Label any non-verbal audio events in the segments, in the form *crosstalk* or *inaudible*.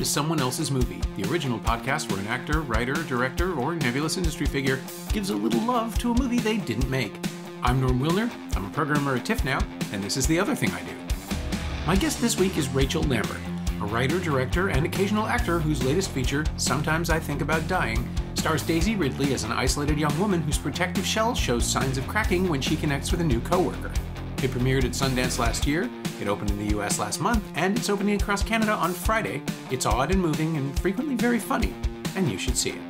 To Someone Else's Movie, the original podcast where an actor, writer, director, or nebulous industry figure gives a little love to a movie they didn't make. I'm Norm Wilner, I'm a programmer at TIFF now, and this is the other thing I do. My guest this week is Rachel Lambert, a writer, director, and occasional actor whose latest feature, Sometimes I Think About Dying, stars Daisy Ridley as an isolated young woman whose protective shell shows signs of cracking when she connects with a new coworker. It premiered at Sundance last year, it opened in the US last month, and it's opening across Canada on Friday. It's odd and moving and frequently very funny, and you should see it.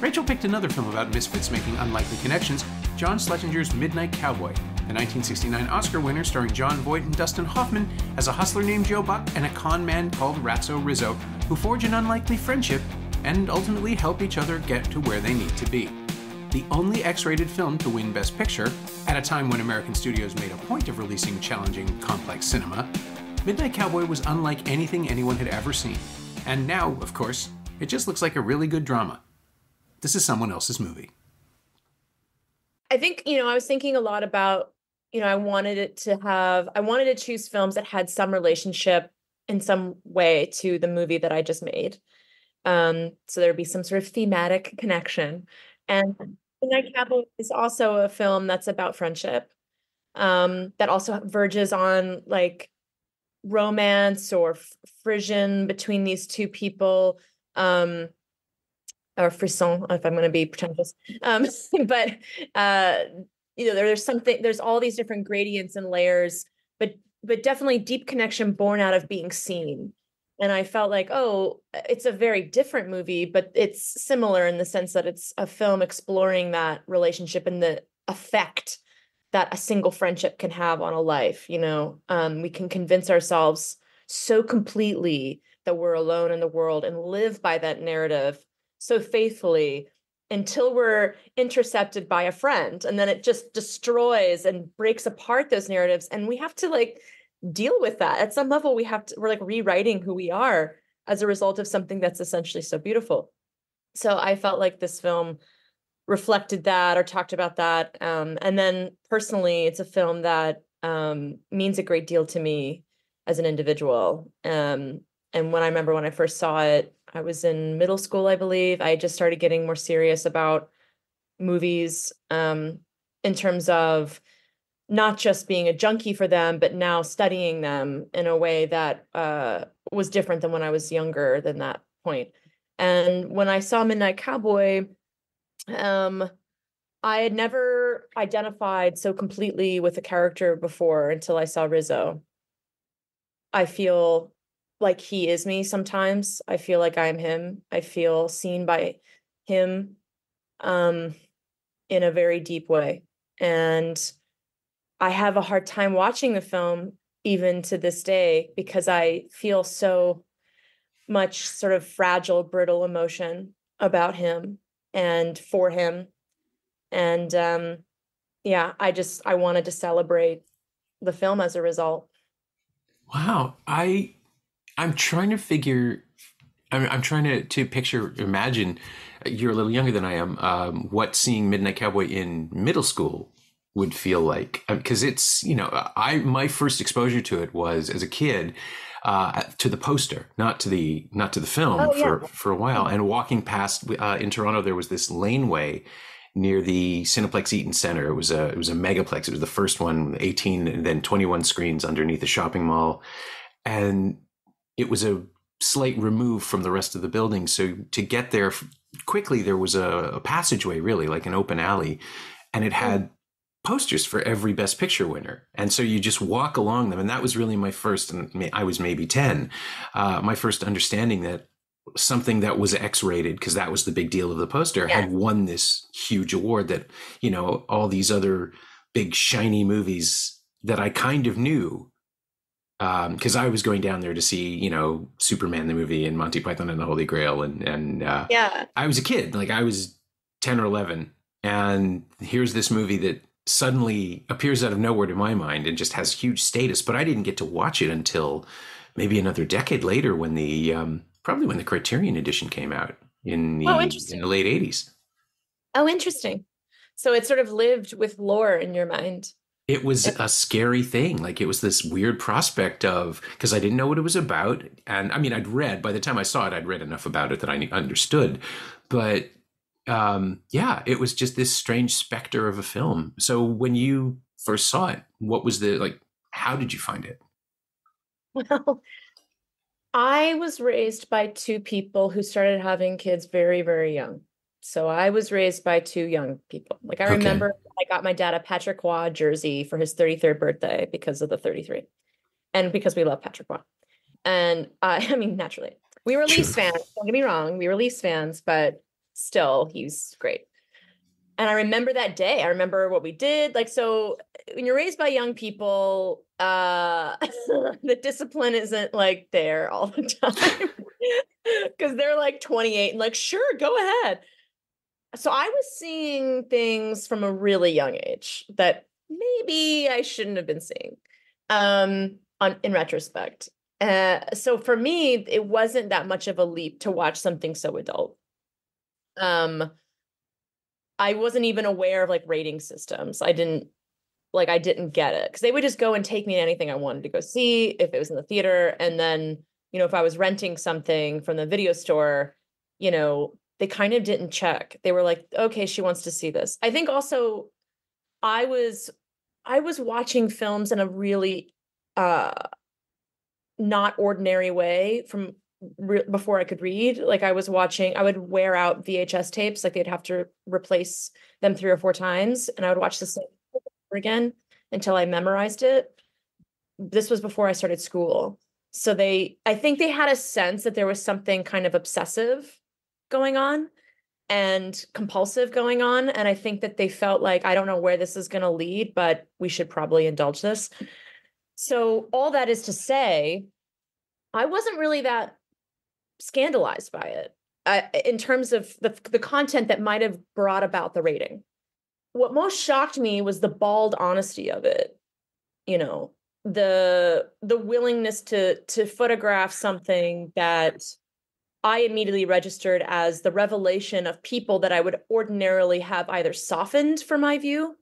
Rachel picked another film about misfits making unlikely connections, John Schlesinger's Midnight Cowboy, the 1969 Oscar winner starring Jon Voight and Dustin Hoffman as a hustler named Joe Buck and a con man called Ratso Rizzo, who forge an unlikely friendship and ultimately help each other get to where they need to be the only X rated film to win Best Picture, at a time when American studios made a point of releasing challenging, complex cinema, Midnight Cowboy was unlike anything anyone had ever seen. And now, of course, it just looks like a really good drama. This is someone else's movie. I think, you know, I was thinking a lot about, you know, I wanted it to have, I wanted to choose films that had some relationship in some way to the movie that I just made. Um, so there'd be some sort of thematic connection. And Midnight Cowboy is also a film that's about friendship. Um, that also verges on like romance or frisson between these two people. Um, or frisson, if I'm going to be pretentious. Um, *laughs* but uh, you know, there, there's something. There's all these different gradients and layers, but but definitely deep connection born out of being seen and I felt like, oh, it's a very different movie, but it's similar in the sense that it's a film exploring that relationship and the effect that a single friendship can have on a life. You know, um, we can convince ourselves so completely that we're alone in the world and live by that narrative so faithfully until we're intercepted by a friend and then it just destroys and breaks apart those narratives and we have to like deal with that. At some level we have to we're like rewriting who we are as a result of something that's essentially so beautiful. So i felt like this film reflected that or talked about that um, and then personally it's a film that um, means a great deal to me as an individual um, and when i remember when i first saw it i was in middle school i believe. I just started getting more serious about movies um, in terms of not just being a junkie for them, but now studying them in a way that uh, was different than when I was younger than that point. And when I saw Midnight Cowboy, um, I had never identified so completely with a character before until I saw Rizzo. I feel like he is me sometimes. I feel like I'm him. I feel seen by him um, in a very deep way. And I have a hard time watching the film even to this day because I feel so much sort of fragile, brittle emotion about him and for him. And um, yeah, I just I wanted to celebrate the film as a result. Wow, I I'm trying to figure. I'm, I'm trying to to picture, imagine. You're a little younger than I am. Um, what seeing Midnight Cowboy in middle school would feel like because uh, it's you know I my first exposure to it was as a kid uh, to the poster, not to the not to the film oh, for yeah. for a while. And walking past uh, in Toronto, there was this laneway near the Cineplex Eaton Center. It was a it was a megaplex. It was the first one, eighteen and then twenty one screens underneath the shopping mall, and it was a slight remove from the rest of the building. So to get there quickly, there was a, a passageway, really like an open alley, and it had posters for every best picture winner. And so you just walk along them. And that was really my first and i was maybe 10 uh, my first understanding that something that was x-rated because that was the big deal of the poster yeah. had won this huge award that you know all these other big shiny movies that i kind of knew because um, I was going down there to see, you know, Superman the movie and Monty Python and the Holy Grail, and and uh, yeah, I was a kid, like I was ten or eleven, and here's this movie that suddenly appears out of nowhere to my mind and just has huge status. But I didn't get to watch it until maybe another decade later when the um, probably when the Criterion edition came out in the, oh, in the late eighties. Oh, interesting. So it sort of lived with lore in your mind. it was a scary thing. Like it was this weird prospect of because I didn't know what it was about, and I mean, I'd read by the time I saw it, I'd read enough about it that I understood. But um, yeah, it was just this strange specter of a film. So when you first saw it, what was the like? How did you find it? Well, I was raised by two people who started having kids very, very young. So I was raised by two young people. Like I okay. remember I got my dad a Patrick Roy jersey for his 33rd birthday because of the 33. And because we love Patrick Roy. And uh, *laughs* I mean, naturally. We were Leafs fans. Don't get me wrong. We were Leafs fans, but still, he's great. And I remember that day. I remember what we did. Like, so when you're raised by young people, uh *laughs* the discipline isn't like there all the *laughs* time. Cause they're like 28 and like, sure, go ahead so I was seeing things from a really young age that maybe I shouldn't have been seeing. Um, on in retrospect. Uh, so for me, it wasn't that much of a leap to watch something so adult. Um, I wasn't even aware of like rating systems. I didn't like I didn't get it because they would just go and take me to anything I wanted to go see if it was in the theater, and then you know if I was renting something from the video store, you know they kind of didn't check. They were like, okay, she wants to see this. I think also I was I was watching films in a really uh not ordinary way from re- before I could read. Like I was watching, I would wear out VHS tapes, like they'd have to replace them three or four times, and I would watch the same again until I memorized it. This was before I started school. So they I think they had a sense that there was something kind of obsessive going on and compulsive going on. And I think that they felt like, I don't know where this is going to lead, but we should probably indulge this. So, all that is to say, I wasn't really that scandalized by it uh, in terms of the, the content that might have brought about the rating. What most shocked me was the bald honesty of it. You know, the the willingness to to photograph something that I immediately registered as the revelation of people that I would ordinarily have either softened for my view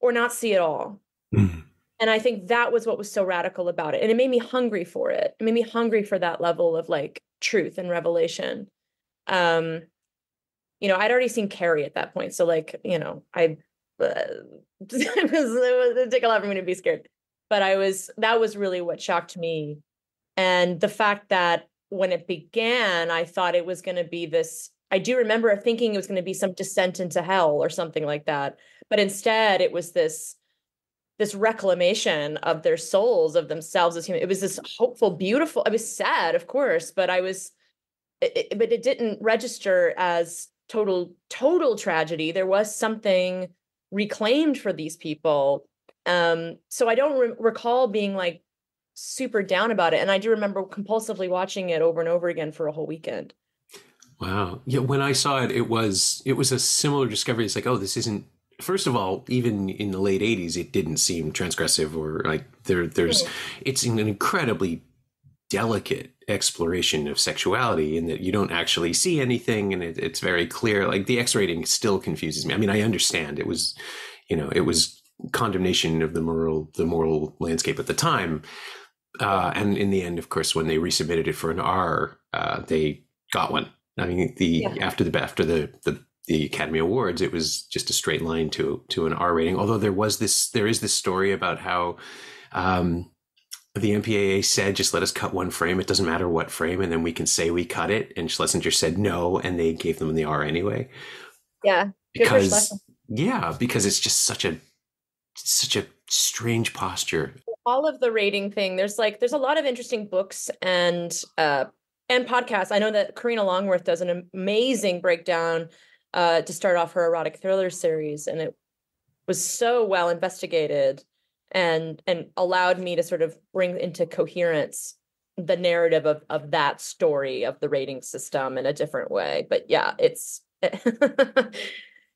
or not see at all. Mm. And I think that was what was so radical about it. And it made me hungry for it. It made me hungry for that level of like truth and revelation. Um, you know, I'd already seen Carrie at that point. So like, you know, I uh, *laughs* it, was, it would take a lot for me to be scared. But I was that was really what shocked me. And the fact that when it began, I thought it was going to be this. I do remember thinking it was going to be some descent into hell or something like that. But instead, it was this this reclamation of their souls of themselves as human. It was this hopeful, beautiful. I was sad, of course, but I was, it, but it didn't register as total total tragedy. There was something reclaimed for these people. Um, so I don't re- recall being like super down about it. And I do remember compulsively watching it over and over again for a whole weekend. Wow. Yeah, when I saw it, it was it was a similar discovery. It's like, oh, this isn't first of all, even in the late '80s, it didn't seem transgressive or like there. There's, it's an incredibly delicate exploration of sexuality in that you don't actually see anything, and it, it's very clear. Like the X rating still confuses me. I mean, I understand it was, you know, it was condemnation of the moral the moral landscape at the time, uh, and in the end, of course, when they resubmitted it for an R, uh, they got one. I mean, the yeah. after the after the, the the Academy Awards, it was just a straight line to to an R rating. Although there was this, there is this story about how um, the MPAA said, "Just let us cut one frame. It doesn't matter what frame, and then we can say we cut it." And Schlesinger said no, and they gave them the R anyway. Yeah, because yeah, because it's just such a such a strange posture all of the rating thing there's like there's a lot of interesting books and uh and podcasts i know that karina longworth does an amazing breakdown uh to start off her erotic thriller series and it was so well investigated and and allowed me to sort of bring into coherence the narrative of of that story of the rating system in a different way but yeah it's *laughs*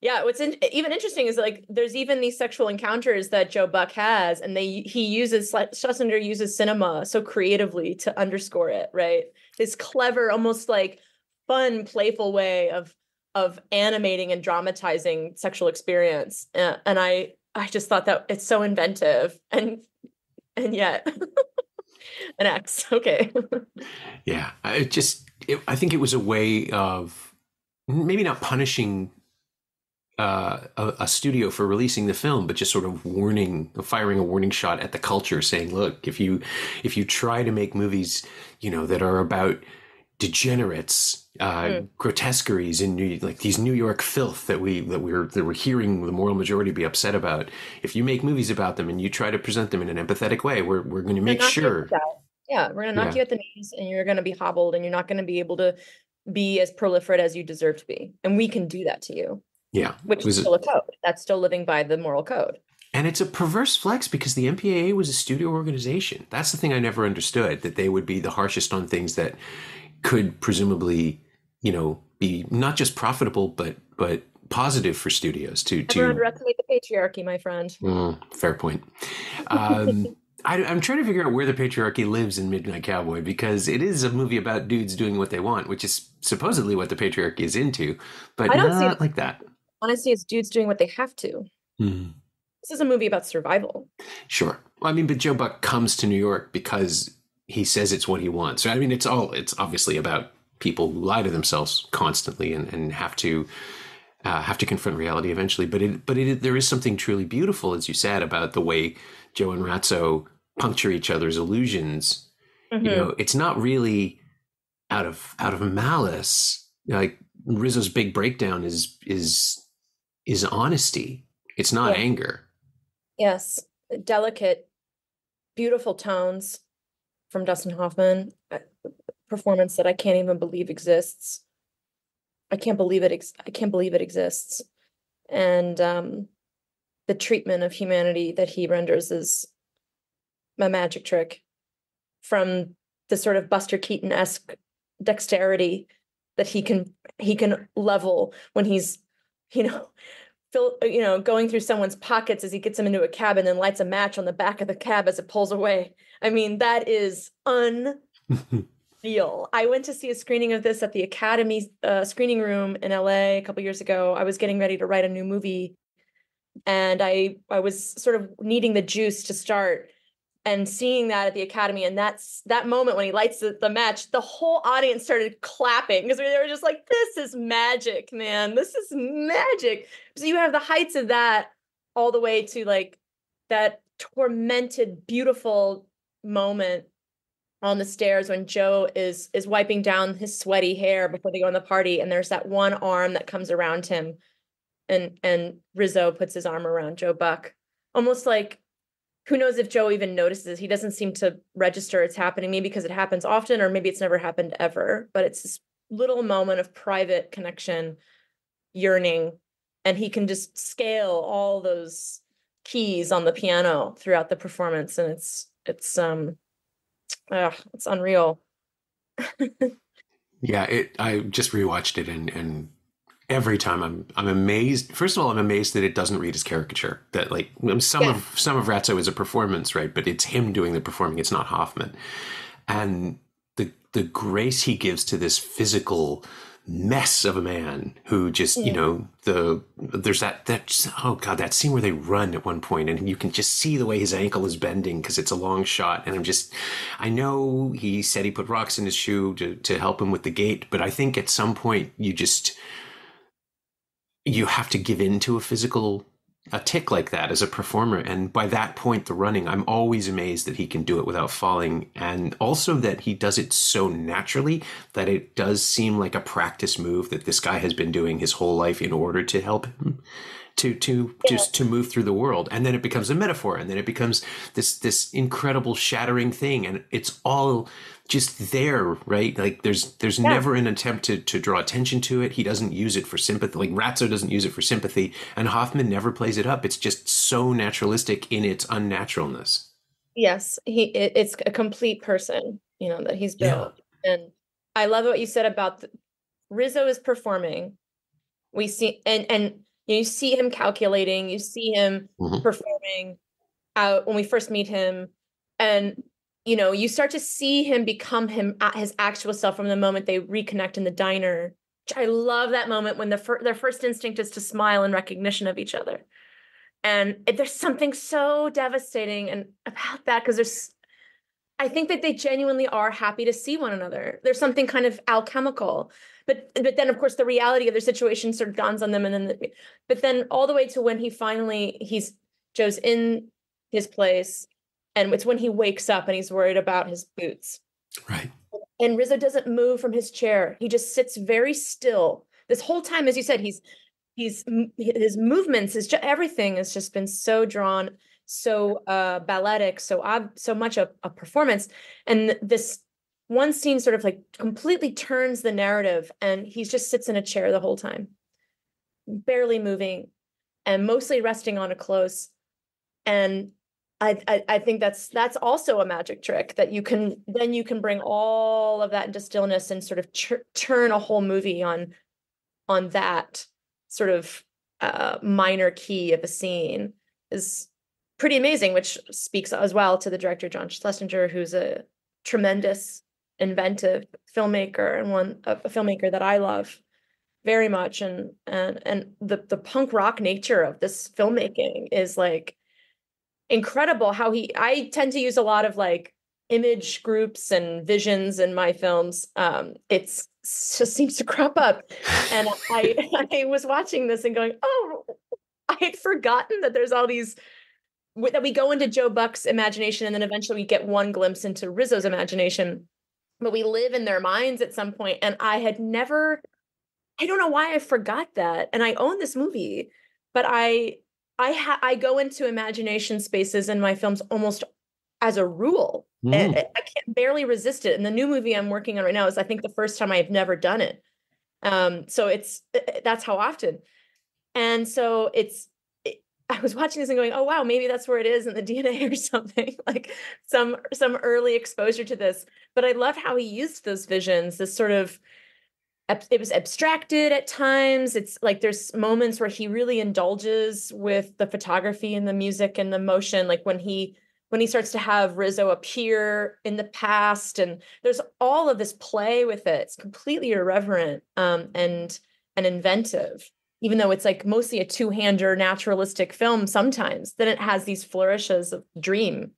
Yeah, what's in, even interesting is like there's even these sexual encounters that Joe Buck has, and they he uses Schlesinger uses cinema so creatively to underscore it, right? This clever, almost like fun, playful way of of animating and dramatizing sexual experience, uh, and I I just thought that it's so inventive and and yet *laughs* an X. Okay. *laughs* yeah, I just it, I think it was a way of maybe not punishing uh, a, a, studio for releasing the film, but just sort of warning, firing a warning shot at the culture, saying, "Look, if you if you try to make movies, you know, that are about degenerates, uh, mm. grotesqueries in New, like these New York filth that we that we're that we're hearing the moral majority be upset about. If you make movies about them and you try to present them in an empathetic way, we're we're going to make sure." Yeah, we're going to knock yeah. you at the knees, and you're going to be hobbled, and you're not going to be able to be as proliferate as you deserve to be, and we can do that to you. Yeah. Which is still a code. That's still living by the moral code. And it's a perverse flex because the MPAA was a studio organization. That's the thing I never understood that they would be the harshest on things that could presumably, you know, be not just profitable but but positive for studios to to underestimate the patriarchy, my friend. Mm, fair point. Um, *laughs* I, am trying to figure out where the patriarchy lives in Midnight Cowboy because it is a movie about dudes doing what they want, which is supposedly what the patriarchy is into, but I don't not see it, like that honestly, it's dudes doing what they have to. Mm. This is a movie about survival. Sure. Well, I mean, but Joe Buck comes to New York because he says it's what he wants. I mean, it's all, it's obviously about people who lie to themselves constantly and, and have to, uh, have to confront reality eventually. But it, but it, there is something truly beautiful, as you said, about the way Joe and Ratso puncture each other's illusions. Mm-hmm. You know, it's not really out of out of malice. Like Rizzo's big breakdown is is is honesty. It's not yeah. anger. Yes, delicate, beautiful tones from Dustin Hoffman. Performance that I can't even believe exists. I can't believe it. Ex- I can't believe it exists. And um, the treatment of humanity that he renders is a magic trick from the sort of Buster Keaton esque dexterity that he can he can level when he's you know, fill, you know, going through someone's pockets as he gets them into a cab and lights a match on the back of the cab as it pulls away. I mean, that is unreal. *laughs* I went to see a screening of this at the Academy uh, screening room in LA a couple years ago. I was getting ready to write a new movie, and I I was sort of needing the juice to start and seeing that at the academy and that's that moment when he lights the, the match the whole audience started clapping because they were just like this is magic man this is magic so you have the heights of that all the way to like that tormented beautiful moment on the stairs when joe is is wiping down his sweaty hair before they go on the party and there's that one arm that comes around him and and rizzo puts his arm around joe buck almost like who knows if Joe even notices? He doesn't seem to register it's happening, maybe because it happens often, or maybe it's never happened ever. But it's this little moment of private connection, yearning, and he can just scale all those keys on the piano throughout the performance, and it's it's um, uh, it's unreal. *laughs* yeah, it. I just rewatched it and and every time I'm I'm amazed. First of all, I'm amazed that it doesn't read as caricature. That like some yeah. of some of Ratso is a performance, right? But it's him doing the performing. It's not Hoffman, and the the grace he gives to this physical mess of a man who just yeah. you know the there's that that oh god that scene where they run at one point and you can just see the way his ankle is bending because it's a long shot and i'm just i know he said he put rocks in his shoe to, to help him with the gait but i think at some point you just you have to give in to a physical a tick like that as a performer. And by that point the running i'm always amazed that he can do it without falling. And also that he does it so naturally that it does seem like a practice move that this guy has been doing his whole life in order to help him to to yeah. just to move through the world. And then it becomes a metaphor and then it becomes this this incredible shattering thing. And it's all just there right like there's there's yeah. never an attempt to to draw attention to it he doesn't use it for sympathy like Ratso doesn't use it for sympathy and hoffman never plays it up it's just so naturalistic in its unnaturalness yes he it, it's a complete person you know that he's built yeah. and i love what you said about the, rizzo is performing we see and and you see him calculating you see him mm-hmm. performing out when we first meet him and you know you start to see him become him at his actual self from the moment they reconnect in the diner i love that moment when the fir- their first instinct is to smile in recognition of each other And it, there's something so devastating and about that because there's I think that they genuinely are happy to see one another. There's something kind of alchemical. But but then of course the reality of their situation sort of dawns on them and then the, but then all the way to when he finally he's Joe's in his place and it's when he wakes up and he's worried about his boots. Right. And Rizzo doesn't move from his chair. He just sits very still. This whole time as you said he's he's his movements his everything has just been so drawn so uh balletic so ob- so much a, a performance and this one scene sort of like completely turns the narrative and he just sits in a chair the whole time barely moving and mostly resting on a close and I, I, I think that's that's also a magic trick that you can then you can bring all of that into stillness and sort of turn a whole movie on on that sort of uh, minor key of a scene is pretty amazing, which speaks as well to the director John Schlesinger, who's a tremendous, inventive filmmaker and one a filmmaker that I love very much. And and and the the punk rock nature of this filmmaking is like incredible. How he I tend to use a lot of like image groups and visions in my films. Um, it's just seems to crop up, and *laughs* I I was watching this and going, oh, I had forgotten that there's all these that we go into Joe Buck's imagination and then eventually we get one glimpse into Rizzo's imagination. But we live in their minds at some point, and I had never, I don't know why I forgot that. And I own this movie, but I, I ha- I go into imagination spaces in my films almost as a rule. Mm. I, I can't barely resist it. And the new movie I'm working on right now is, I think, the first time I've never done it. Um, so it's eh, that's how often. And so it's I was watching this and going, "Oh wow, maybe that's where it is in the *laughs* DNA or something." *laughs* like some some early exposure to this. But I love how he used those visions, this sort of it was abstracted at times. It's like there's moments where he really indulges with the photography and the music and the motion like when he when he starts to have Rizzo appear in the past and there's all of this play with it. It's completely irreverent um, and and inventive even though it's like mostly a two-hander naturalistic film sometimes then it has these flourishes of dream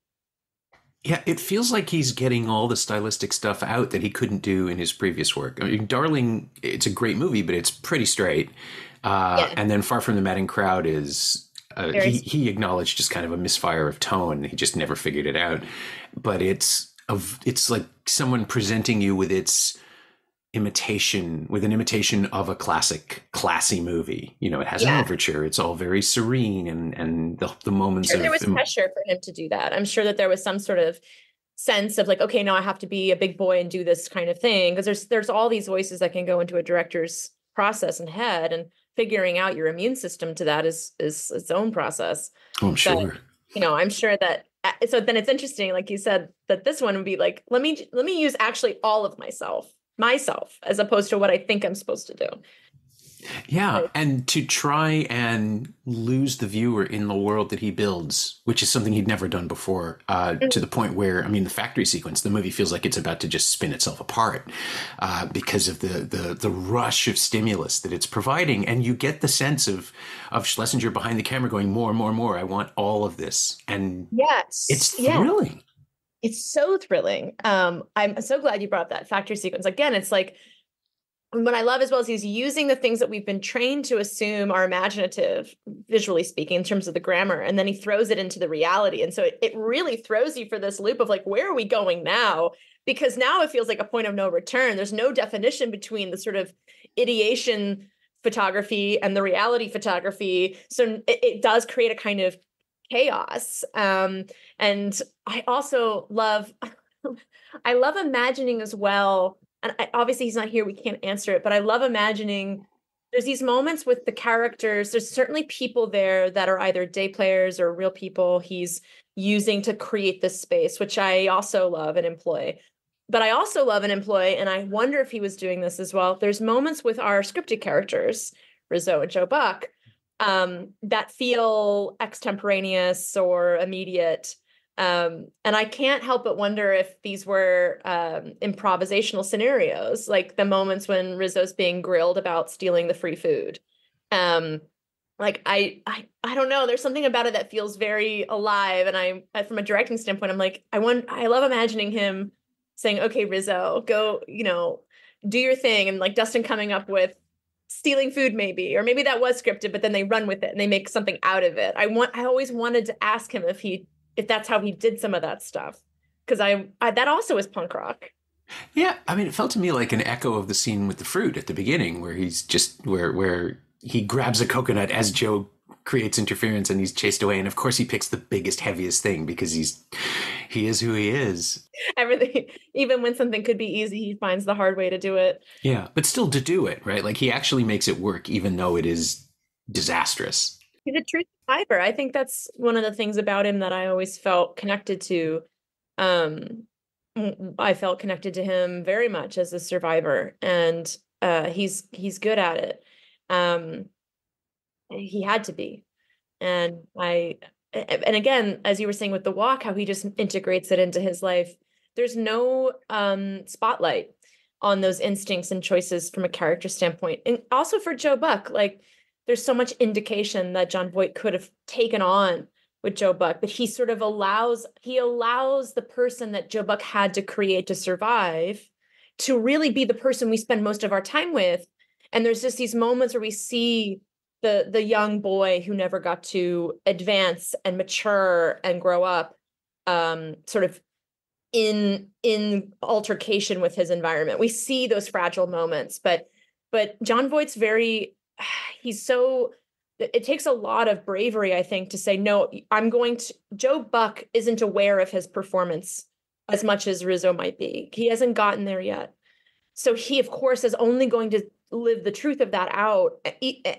yeah it feels like he's getting all the stylistic stuff out that he couldn't do in his previous work. I mean darling it's a great movie but it's pretty straight. Uh, yeah. and then far from the madding crowd is uh, he, he acknowledged just kind of a misfire of tone. He just never figured it out. But it's of it's like someone presenting you with its imitation with an imitation of a classic classy movie. You know it has yeah. an overture. It's all very serene and and the, the moments sure of, there was pressure for him to do that. I'm sure that there was some sort of sense of like okay now i have to be a big boy and do this kind of thing. Because there's there's all these voices that can go into a director's process and head and figuring out your immune system to that is is its own process. Oh i'm sure. but, you know i'm sure that uh, so then it's interesting like you said that this one would be like let me let me use actually all of myself myself as opposed to what I think I'm supposed to do. Yeah, and to try and lose the viewer in the world that he builds, which is something he'd never done before, uh, mm-hmm. to the point where, I mean, the factory sequence, the movie feels like it's about to just spin itself apart uh, because of the, the the rush of stimulus that it's providing, and you get the sense of of Schlesinger behind the camera going more and more and more. I want all of this, and yes, it's thrilling. Yeah it's so thrilling. Um, I'm so glad you brought up that factory sequence. Again, it's like what I love as well is he's using the things that we've been trained to assume are imaginative, visually speaking, in terms of the grammar, and then he throws it into the reality. And so it, it really throws you for this loop of like, where are we going now? Because now it feels like a point of no return. There's no definition between the sort of ideation photography and the reality photography. So it, it does create a kind of chaos. Um, and I also love, *laughs* I love imagining as well. And I, obviously, he's not here; we can't answer it. But I love imagining. There's these moments with the characters. There's certainly people there that are either day players or real people he's using to create this space, which I also love and employ. But I also love and employ, and I wonder if he was doing this as well. There's moments with our scripted characters, Rizzo and Joe Buck, um, that feel extemporaneous or immediate. Um, and I can't help but wonder if these were um, improvisational scenarios, like the moments when Rizzo's being grilled about stealing the free food. Um, like I, I I don't know. There's something about it that feels very alive, and I, from a directing standpoint, I'm like, I want, I love imagining him saying, "Okay, Rizzo, go, you know, do your thing," and like Dustin coming up with stealing food, maybe, or maybe that was scripted, but then they run with it and they make something out of it. I want, I always wanted to ask him if he, if that's how he did some of that stuff, because I, I, that also is punk rock. Yeah, I mean, it felt to me like an echo of the scene with the fruit at the beginning, where he's just where where he grabs a coconut as Joe creates interference and he's chased away. And of course he picks the biggest heaviest thing because he's he is who he is. Everything even when something could be easy he finds the hard way to do it. Yeah but still to do it right? Like he actually makes it work even though it is disastrous. He's a true survivor. I think that's one of the things about him that i always felt connected to um i felt connected to him very much as a survivor. And uh he's he's good at it. Um he had to be. And i and again as you were saying with the walk how he just integrates it into his life there's no um spotlight on those instincts and choices from a character standpoint. And also for joe buck like there's so much indication that jon voight could have taken on with joe buck but he sort of allows he allows the person that joe buck had to create to survive to really be the person we spend most of our time with. And there's just these moments where we see the the young boy who never got to advance and mature and grow up um sort of in in altercation with his environment. We see those fragile moments but but jon voight's very *sighs* he's so it takes a lot of bravery i think to say no i'm going to joe buck isn't aware of his performance as much as rizzo might be. He hasn't gotten there yet. So he of course is only going to live the truth of that out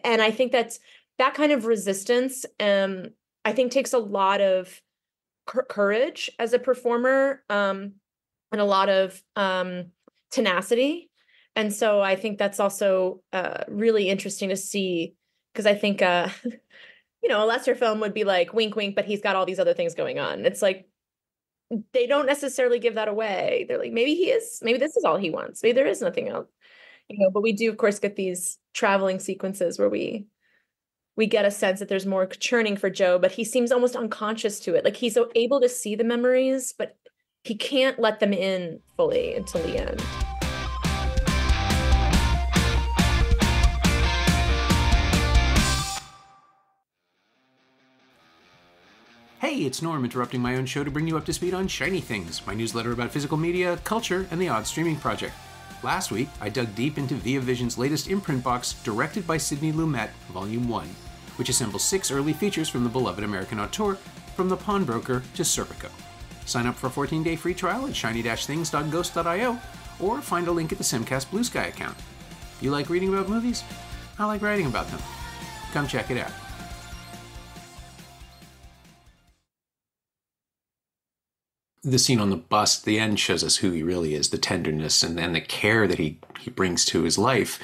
and i think that's that kind of resistance um i think takes a lot of courage as a performer um and a lot of um tenacity. And so i think that's also uh really interesting to see because i think uh *laughs* you know a lesser film would be like wink wink but he's got all these other things going on. It's like they don't necessarily give that away. They're like maybe he is maybe this is all he wants. Maybe there is nothing else you know but we do of course get these traveling sequences where we we get a sense that there's more churning for joe but he seems almost unconscious to it. Like he's able to see the memories but he can't let them in fully until the end. Hey, it's Norm interrupting my own show to bring you up to speed on Shiny Things, my newsletter about physical media, culture, and the odd streaming project. Last week, I dug deep into Via Vision's latest imprint box, directed by Sidney Lumet, Volume 1, which assembles six early features from the beloved American auteur, from The Pawnbroker to Serpico. Sign up for a 14 day free trial at shiny-things.ghost.io or find a link at the Simcast Blue Sky account. You like reading about movies? I like writing about them. Come check it out. The scene on the bus, the end shows us who he really is, the tenderness and, and the care that he, he brings to his life.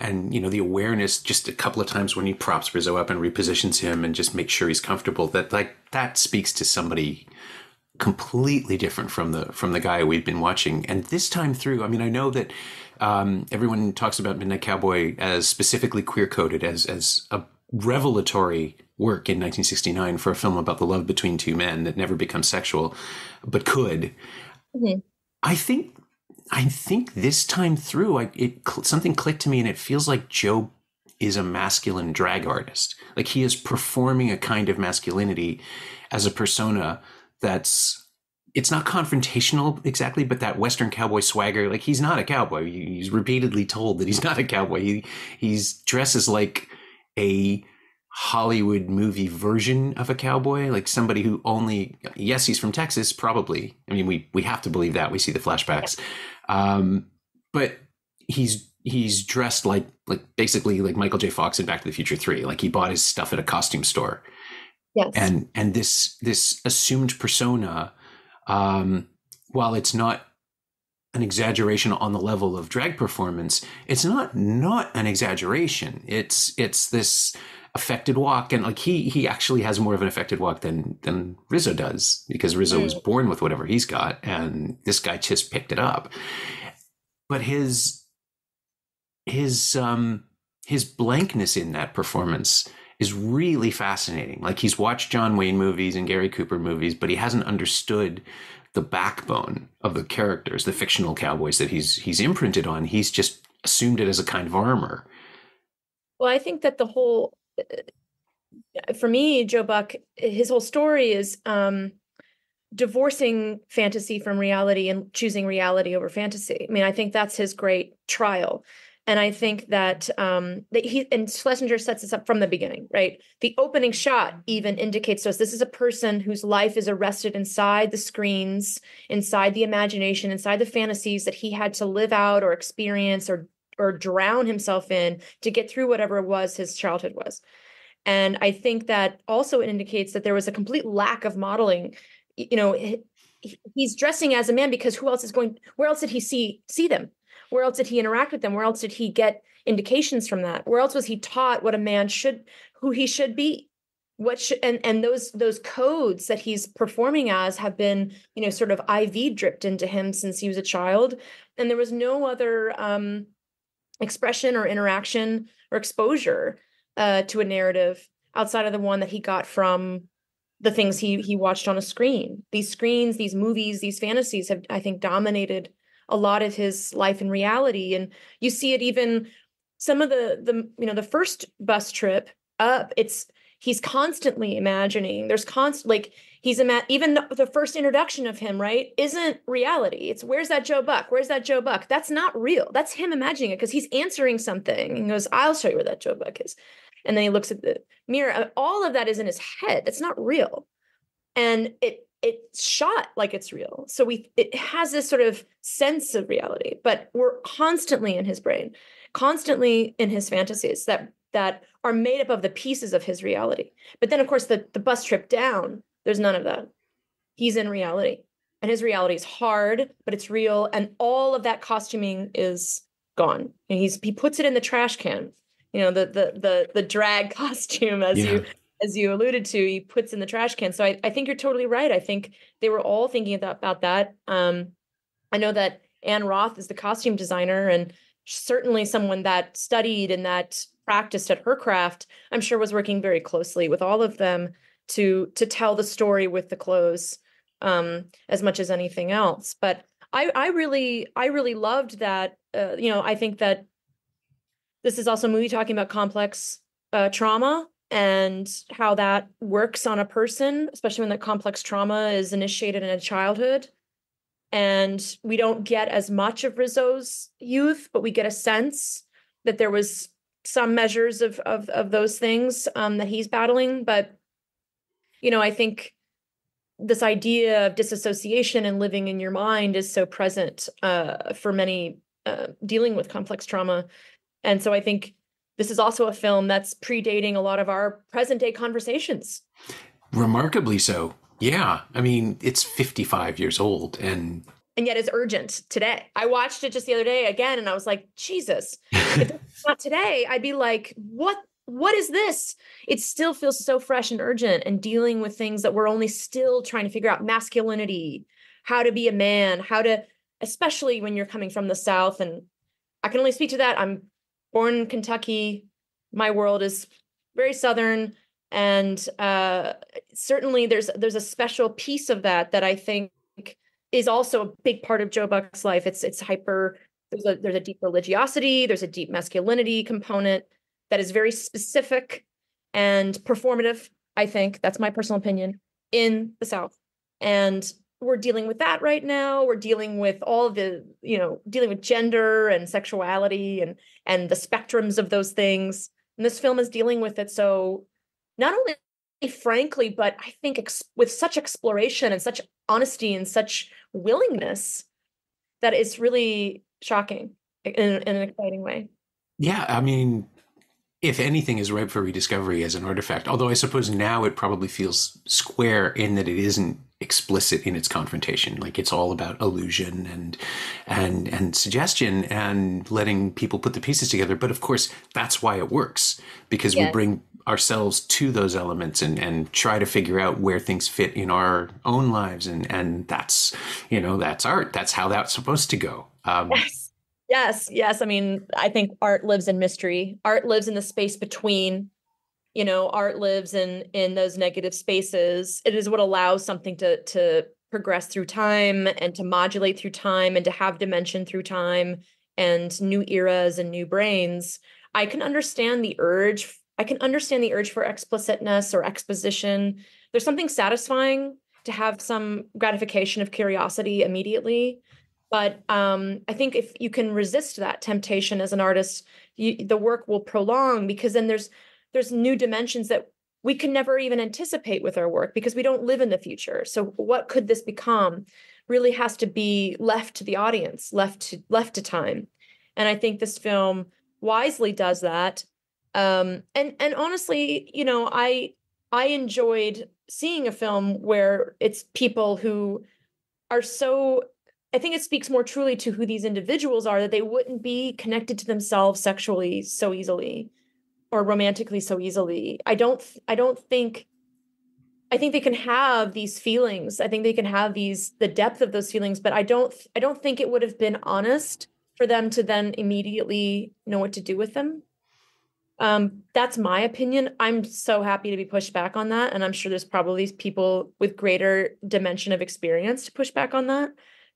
And, you know, the awareness just a couple of times when he props Rizzo up and repositions him and just makes sure he's comfortable that like that speaks to somebody completely different from the from the guy we've been watching. And this time through, I mean, I know that um, everyone talks about Midnight Cowboy as specifically queer coded as as a revelatory work in 1969 for a film about the love between two men that never becomes sexual, but could. Mm-hmm. I think, I think this time through, I, it something clicked to me, and it feels like Joe is a masculine drag artist. Like he is performing a kind of masculinity as a persona that's it's not confrontational exactly, but that Western cowboy swagger. Like he's not a cowboy. He's repeatedly told that he's not a cowboy. He he's dresses like a Hollywood movie version of a cowboy, like somebody who only yes, he's from Texas, probably. I mean, we we have to believe that. We see the flashbacks. Um, but he's he's dressed like like basically like Michael J. Fox in Back to the Future 3. Like he bought his stuff at a costume store. Yes. And and this this assumed persona, um, while it's not an exaggeration on the level of drag performance, it's not not an exaggeration. It's it's this affected walk and like he he actually has more of an affected walk than than Rizzo does because Rizzo mm. was born with whatever he's got and this guy just picked it up but his his um his blankness in that performance is really fascinating. Like he's watched John Wayne movies and Gary Cooper movies, but he hasn't understood the backbone of the characters, the fictional cowboys that he's he's imprinted on. He's just assumed it as a kind of armor. Well, I think that the whole uh, for me, Joe Buck, his whole story is um divorcing fantasy from reality and choosing reality over fantasy. I mean, I think that's his great trial. And I think that um, that he and Schlesinger sets this up from the beginning, right? The opening shot even indicates to us this is a person whose life is arrested inside the screens, inside the imagination, inside the fantasies that he had to live out or experience or or drown himself in to get through whatever it was his childhood was. And I think that also indicates that there was a complete lack of modeling. You know, he's dressing as a man because who else is going? Where else did he see see them? Where else did he interact with them? Where else did he get indications from that? Where else was he taught what a man should, who he should be? What should and and those those codes that he's performing as have been you know sort of IV dripped into him since he was a child, and there was no other um, expression or interaction or exposure uh, to a narrative outside of the one that he got from the things he he watched on a screen. These screens, these movies, these fantasies have, I think, dominated a lot of his life in reality and you see it even some of the the you know the first bus trip up it's he's constantly imagining there's constant like he's ima- even the first introduction of him right isn't reality. It's where's that joe buck? Where's that joe buck? That's not real. That's him imagining it because he's answering something and goes i'll show you where that joe buck is. And then he looks at the mirror all of that is in his head. It's not real. And it it's shot like it's real. So we it has this sort of sense of reality but we're constantly in his brain constantly in his fantasies that that are made up of the pieces of his reality. But then of course the the bus trip down there's none of that. He's in reality and his reality is hard but it's real and all of that costuming is gone. And he's he puts it in the trash can you know the the the the drag *laughs* costume as yeah. you as you alluded to, he puts in the trash can. So I, I think you're totally right. I think they were all thinking about, that. Um, I know that Ann Roth is the costume designer and certainly someone that studied and that practiced at her craft. I'm sure was working very closely with all of them to to tell the story with the clothes um, as much as anything else. But I I really I really loved that. Uh, you know, I think that this is also a movie talking about complex uh, trauma and how that works on a person, especially when the complex trauma is initiated in a childhood. And we don't get as much of Rizzo's youth, but we get a sense that there was some measures of of, of those things um, that he's battling. But you know, I think this idea of disassociation and living in your mind is so present uh, for many uh, dealing with complex trauma, and so I think this is also a film that's predating a lot of our present day conversations. Remarkably so. Yeah. I mean, it's 55 years old and and yet it's urgent today. I watched it just the other day again and I was like, Jesus. if *laughs* it's not today, I'd be like, what what is this? It still feels so fresh and urgent and dealing with things that we're only still trying to figure out masculinity, how to be a man, how to especially when you're coming from the south and I can only speak to that. I'm born in Kentucky. My world is very southern, and uh, certainly there's there's a special piece of that that I think is also a big part of Joe Buck's life. It's it's hyper. There's a there's a deep religiosity. There's a deep masculinity component that is very specific and performative. I think that's my personal opinion in the South, and we're dealing with that right now. We're dealing with all the you know dealing with gender and sexuality and and the spectrums of those things. And this film is dealing with it. So not only frankly but i think ex- with such exploration and such honesty and such willingness that it's really shocking in, in an exciting way. Yeah i mean if anything is ripe for rediscovery as an artifact although i suppose now it probably feels square in that it isn't explicit in its confrontation. Like it's all about illusion and and and suggestion and letting people put the pieces together. But of course that's why it works because we bring ourselves to those elements and and try to figure out where things fit in our own lives. And and that's you know that's art. That's how that's supposed to go. Um, yes. Yes. Yes. I mean i think art lives in mystery. Art lives in the space between you know art lives in in those negative spaces it is what allows something to to progress through time and to modulate through time and to have dimension through time and new eras and new brains. I can understand the urge i can understand the urge for explicitness or exposition. There's something satisfying to have some gratification of curiosity immediately but um, i think if you can resist that temptation as an artist you, the work will prolong because then there's there's new dimensions that we can never even anticipate with our work because we don't live in the future. So what could this become really has to be left to the audience left to left to time. And i think this film wisely does that. Um, and and honestly you know i i enjoyed seeing a film where it's people who are so I think it speaks more truly to who these individuals are that they wouldn't be connected to themselves sexually so easily or romantically so easily. I don't I don't think I think they can have these feelings. I think they can have these the depth of those feelings, but I don't I don't think it would have been honest for them to then immediately know what to do with them. Um, that's my opinion. I'm so happy to be pushed back on that. And I'm sure there's probably people with greater dimension of experience to push back on that.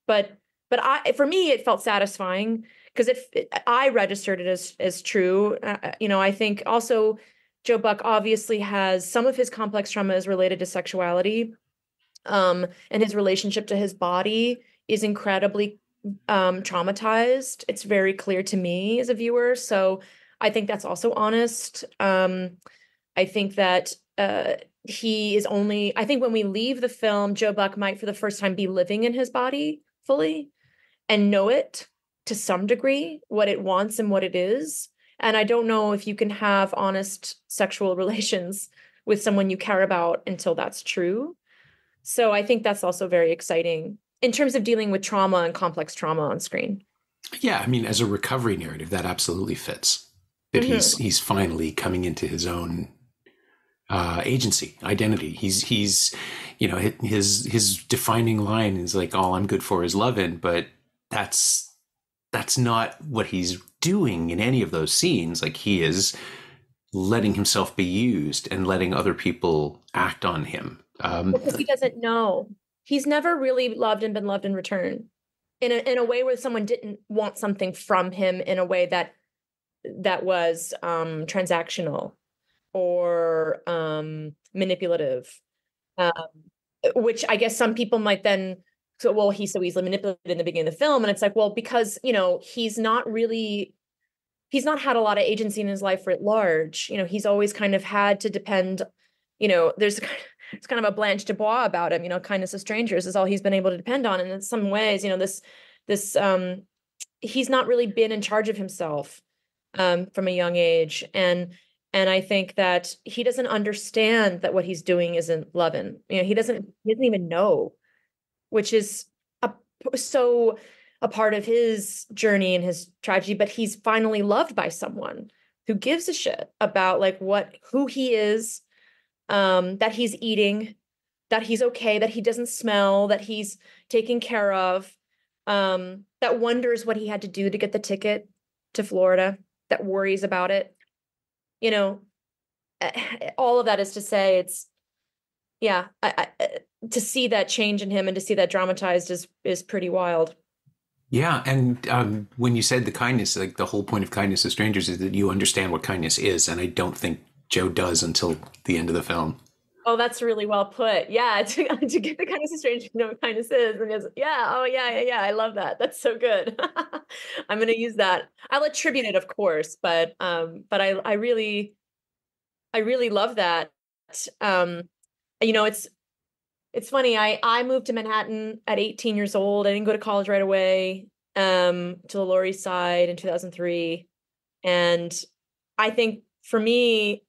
But but I for me it felt satisfying because if I registered it as as true, uh, uh, you know, I think also Joe Buck obviously has some of his complex trauma is related to sexuality, um, and his relationship to his body is incredibly um, traumatized. It's very clear to me as a viewer. So I think that's also honest. Um, I think that uh, he is only. I think when we leave the film, Joe Buck might for the first time be living in his body fully and know it to some degree what it wants and what it is. And I don't know if you can have honest sexual *laughs* relations with someone you care about until that's true. So I think that's also very exciting in terms of dealing with trauma and complex trauma on screen. Yeah, I mean, as a recovery narrative, that absolutely fits. That mm-hmm. he's he's finally coming into his own uh, agency, identity. He's he's you know his his defining line is like all I'm good for is loving, but that's that's not what he's doing in any of those scenes. Like he is letting himself be used and letting other people act on him. Um, because he doesn't know. He's never really loved and been loved in return. In a in a way where someone didn't want something from him in a way that that was um transactional or um manipulative. Um which I guess some people might then so well he's so easily manipulated in the beginning of the film and it's like well because you know he's not really he's not had a lot of agency in his life at large. You know he's always kind of had to depend you know there's *laughs* it's kind of a blanche dubois about him you know kindness of strangers is all he's been able to depend on. And in some ways you know this this um he's not really been in charge of himself um from a young age. And and i think that he doesn't understand that what he's doing isn't loving you know he doesn't he doesn't even know which is a, so a part of his journey and his tragedy but he's finally loved by someone who gives a shit about like what who he is um that he's eating that he's okay that he doesn't smell that he's taken care of um that wonders what he had to do to get the ticket to Florida that worries about it. You know all of that is to say it's yeah I, I, to see that change in him and to see that dramatized is is pretty wild. Yeah, and um, when you said the kindness, like the whole point of kindness to strangers is that you understand what kindness is, and I don't think Joe does until the end of the film. Oh, that's really well put. Yeah, *laughs* to, to get the kindness of strangers, you know what kindness is, and goes, yeah, oh yeah, yeah, yeah. I love that. That's so good. *laughs* I'm gonna use that. I'll attribute it, of course, but um, but I I really, I really love that. Um, you know, it's it's funny. I I moved to Manhattan at 18 years old. I didn't go to college right away. Um, to the Lower East Side in 2003, and I think for me,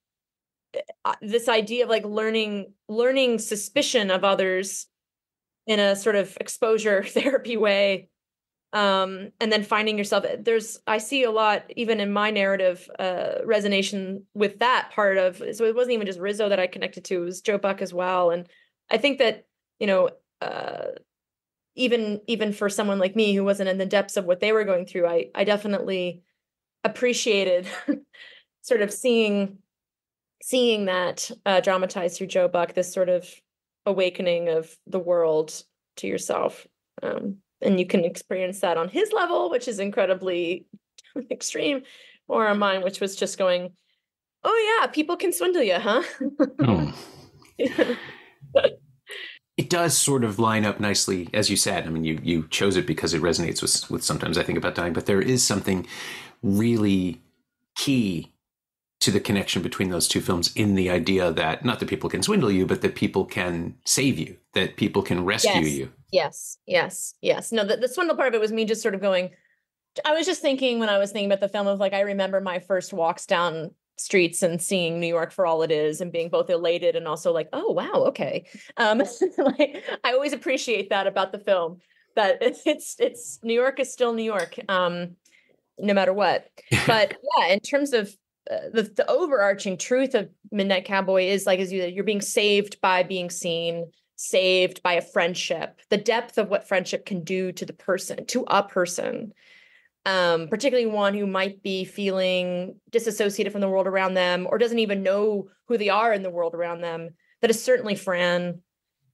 uh, this idea of like learning learning suspicion of others in a sort of exposure *laughs* therapy way um, and then finding yourself there's i see a lot even in my narrative uh, resonation with that part of so it wasn't even just rizzo that i connected to it was joe buck as well and I think that you know uh, even even for someone like me who wasn't in the depths of what they were going through, I I definitely appreciated *laughs* sort of seeing seeing that uh, dramatized through Joe Buck, this sort of awakening of the world to yourself. Um, and you can experience that on his level, which is incredibly *laughs* extreme, or on mine, which was just going, oh, yeah, people can swindle you, huh? *laughs* oh. It does sort of line up nicely, as you said. I mean, you you chose it because it resonates with with sometimes I think about dying, but there is something really key to the connection between those two films in the idea that not that people can swindle you, but that people can save you, that people can rescue yes. you. Yes, yes, yes. No, the, the swindle part of it was me just sort of going. I was just thinking when I was thinking about the film of like I remember my first walks down streets and seeing New York for all it is and being both elated and also like, oh wow, okay. Um, *laughs* like I always appreciate that about the film that *laughs* it's it's, New York is still New York, um, no matter what. But *laughs* yeah, in terms of uh, the the overarching truth of Midnight Cowboy is like, is you you're being saved by being seen, saved by a friendship. The depth of what friendship can do to the person, to a person um, particularly one who might be feeling disassociated from the world around them or doesn't even know who they are in the world around them. That is certainly Fran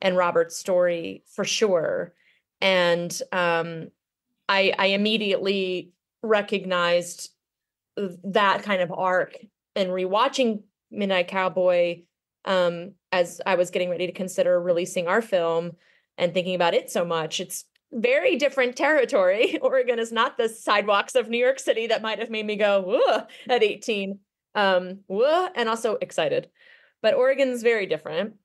and Robert's story for sure. And um, I, I immediately recognized that kind of arc and rewatching Midnight Cowboy um, as I was getting ready to consider releasing our film and thinking about it so much. It's very different territory. *laughs* Oregon is not the sidewalks of New York City that might have made me go at 18. Um, and also excited. But Oregon's very different.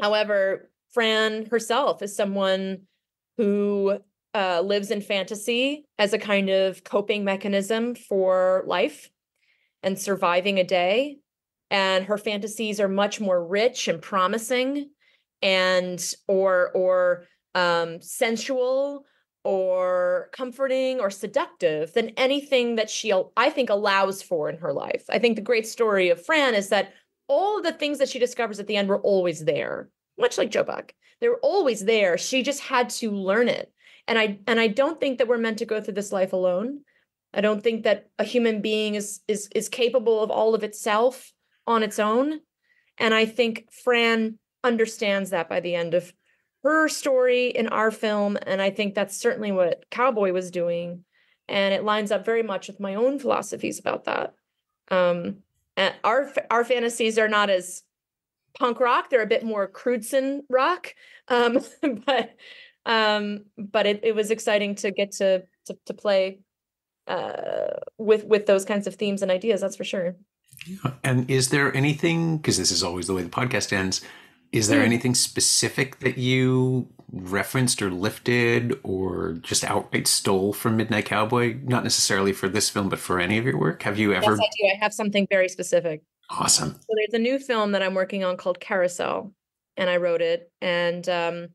However, Fran herself is someone who uh, lives in fantasy as a kind of coping mechanism for life and surviving a day. And her fantasies are much more rich and promising and or or um, sensual or comforting or seductive than anything that she I think allows for in her life. I think the great story of Fran is that all the things that she discovers at the end were always there, much like Joe Buck. They were always there. She just had to learn it. And I and I don't think that we're meant to go through this life alone. I don't think that a human being is is is capable of all of itself on its own. And I think Fran understands that by the end of her story in our film. And I think that's certainly what Cowboy was doing. And it lines up very much with my own philosophies about that. Um, and our our fantasies are not as punk rock; they're a bit more Crewdson rock. Um, *laughs* but um, but it, it was exciting to get to to, to play uh, with with those kinds of themes and ideas. That's for sure. Yeah. And is there anything? Because this is always the way the podcast ends. Is there mm. anything specific that you referenced or lifted or just outright stole from Midnight Cowboy? Not necessarily for this film, but for any of your work? Have you ever? Yes, I do. I have something very specific. Awesome. So there's a new film that I'm working on called Carousel, and I wrote it, and um,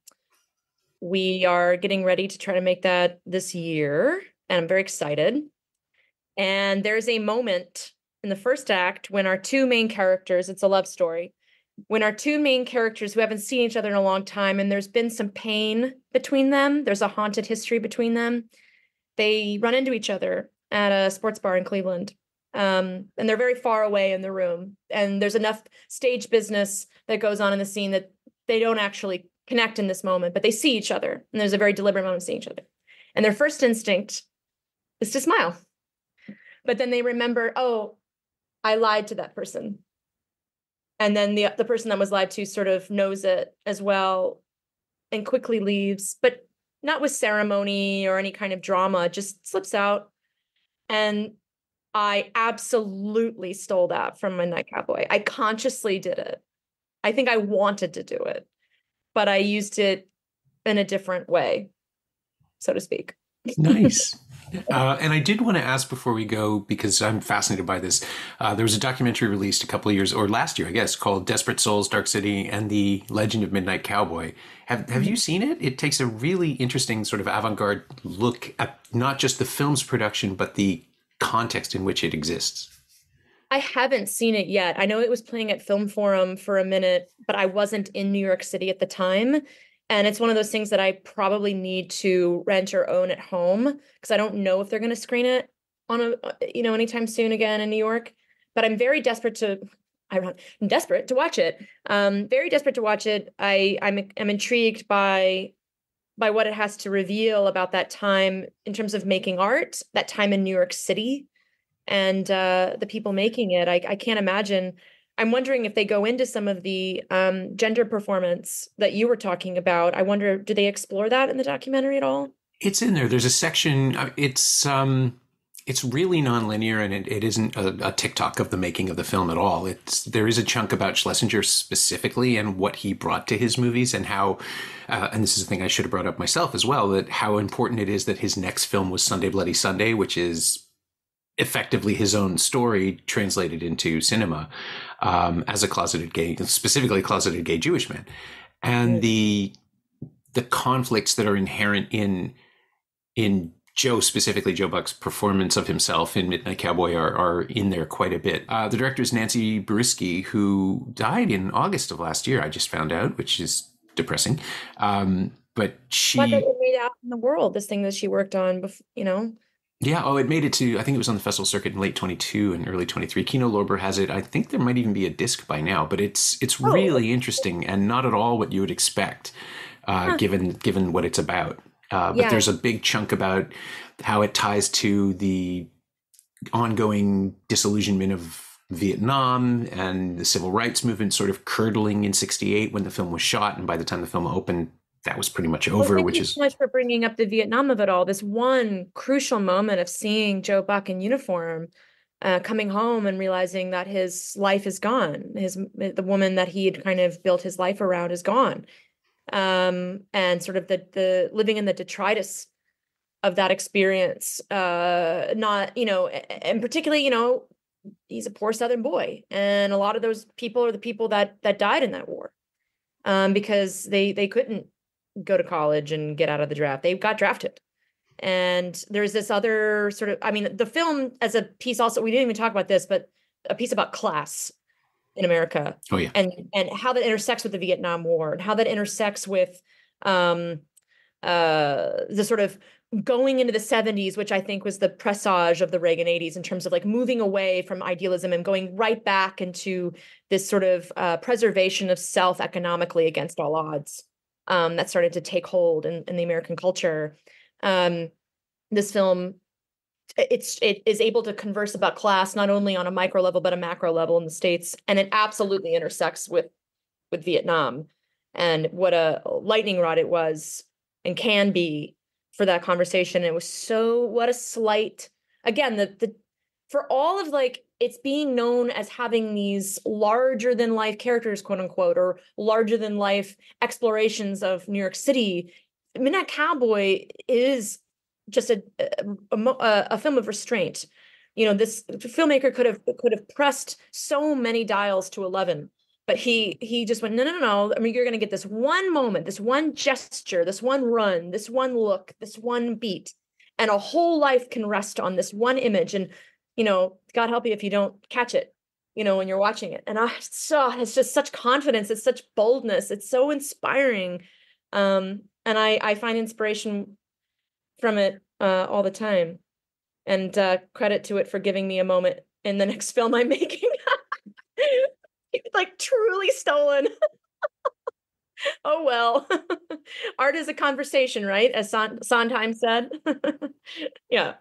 we are getting ready to try to make that this year, and I'm very excited. And there's a moment in the first act when our two main characters, it's a love story, when our two main characters who haven't seen each other in a long time and there's been some pain between them, there's a haunted history between them, they run into each other at a sports bar in Cleveland. Um, and they're very far away in the room. And there's enough stage business that goes on in the scene that they don't actually connect in this moment, but they see each other. And there's a very deliberate moment of seeing each other. And their first instinct is to smile. But then they remember, oh, I lied to that person and then the the person that was lied to sort of knows it as well and quickly leaves but not with ceremony or any kind of drama just slips out. And i absolutely stole that from midnight cowboy. I consciously did it. I think i wanted to do it but i used it in a different way so to speak nice *laughs* Uh, and I did want to ask before we go because I'm fascinated by this. Uh, there was a documentary released a couple of years or last year, I guess, called "Desperate Souls: Dark City and the Legend of Midnight Cowboy." Have Have you seen it? It takes a really interesting sort of avant-garde look at not just the film's production, but the context in which it exists. I haven't seen it yet. I know it was playing at Film Forum for a minute, but I wasn't in New York City at the time and it's one of those things that I probably need to rent or own at home because I don't know if they're going to screen it on a uh, you know anytime soon again in New York. But I'm very desperate to. I'm desperate to watch it. Um, very desperate to watch it. I I'm I'm intrigued by by what it has to reveal about that time in terms of making art, that time in New York City, and uh, the people making it. I, I can't imagine. I'm wondering if they go into some of the um, gender performance that you were talking about. I wonder, do they explore that in the documentary at all? It's in there. There's a section. Uh, it's um, it's really nonlinear and it, it isn't a, a, TikTok of the making of the film at all. It's there is a chunk about Schlesinger specifically and what he brought to his movies and how, uh, and this is a thing I should have brought up myself as well, that how important it is that his next film was Sunday Bloody Sunday, which is effectively his own story translated into cinema um, as a closeted gay, specifically closeted gay Jewish man, and the the conflicts that are inherent in in Joe, specifically Joe Buck's performance of himself in Midnight Cowboy, are, are in there quite a bit. Uh, the director is Nancy Buirski, who died in August of last year. I just found out, which is depressing. Um, but she but it made out in the world. This thing that she worked on, before, you know. Yeah. Oh, it made it to. I think it was on the festival circuit in late 22 and early 23. Kino Lorber has it. I think there might even be a disc by now. But it's it's oh. really interesting and not at all what you would expect, uh, huh. given given what it's about. Uh, but yeah. there's a big chunk about how it ties to the ongoing disillusionment of Vietnam and the civil rights movement sort of curdling in 68 when the film was shot. And by the time the film opened, that was pretty much over, well, which is so much for bringing up the Vietnam of it all. This one crucial moment of seeing Joe Buck in uniform, uh, coming home and realizing that his life is gone. His the woman that he had kind of built his life around is gone, um, and sort of the the living in the detritus of that experience. Uh, not you know, and particularly you know, he's a poor Southern boy, and a lot of those people are the people that that died in that war, um, because they they couldn't go to college and get out of the draft. They got drafted. And there's this other sort of, I mean, the film as a piece also, we didn't even talk about this, but a piece about class in America. Oh yeah. And and how that intersects with the Vietnam War and how that intersects with um uh the sort of going into the 70s which i think was the presage of the reagan 80s in terms of like moving away from idealism and going right back into this sort of uh, preservation of self economically against all odds um, that started to take hold in, in the american culture. Um, this film it's it is able to converse about class not only on a micro level but a macro level in the states and it absolutely intersects with with vietnam. And what a lightning rod it was and can be for that conversation. It was so what a slight again the the for all of like it's being known as having these larger than life characters quote unquote or larger than life explorations of new york city midnight cowboy is just a, a, a, film of restraint. You know, this filmmaker could have could have pressed so many dials to eleven, but he he just went no no no. I mean, you're going to get this one moment, this one gesture, this one run, this one look, this one beat, and a whole life can rest on this one image. And you know, God help you if you don't catch it. You know, when you're watching it, and I *laughs* saw it's just such confidence, it's such boldness, it's so inspiring. Um, and I I find inspiration from it uh, all the time. And uh, credit to it for giving me a moment in the *laughs* next film I'm making. *laughs* like truly stolen. oh well. Art is a conversation, right? As Sondheim said. yeah.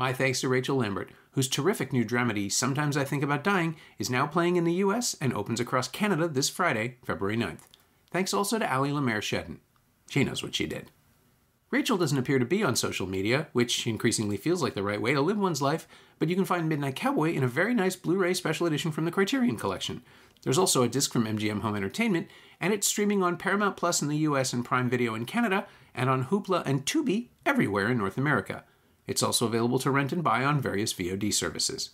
My thanks to Rachel Lambert, whose terrific new dramedy, Sometimes I Think About Dying, is now playing in the US and opens across Canada this Friday, February 9th. Thanks also to Ali Lemaire Shedden. She knows what she did. Rachel doesn't appear to be on social media, which increasingly feels like the right way to live one's life, but you can find Midnight Cowboy in a very nice Blu ray special edition from the Criterion Collection. There's also a disc from MGM Home Entertainment, and it's streaming on Paramount Plus in the US and Prime Video in Canada, and on Hoopla and Tubi everywhere in North America. It's also available to rent and buy on various VOD services.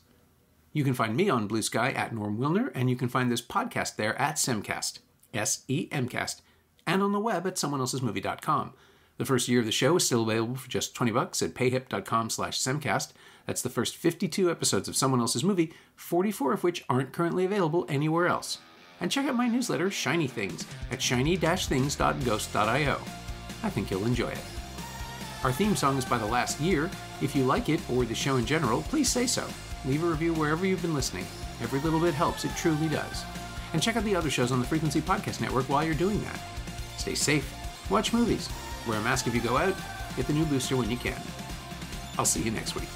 You can find me on Bluesky at Norm Wilner, and you can find this podcast there at Semcast, S E M Cast, and on the web at someoneelsesmovie.com. The first year of the show is still available for just 20 bucks at payhip.com slash semcast. That's the first 52 episodes of someone else's movie, 44 of which aren't currently available anywhere else. And check out my newsletter, Shiny Things, at shiny-things.ghost.io. I think you'll enjoy it. Our theme song is by The Last Year. If you like it, or the show in general, please say so. Leave a review wherever you've been listening. Every little bit helps, it truly does. And check out the other shows on the Frequency Podcast Network while you're doing that. Stay safe, watch movies, wear a mask if you go out, get the new booster when you can. I'll see you next week.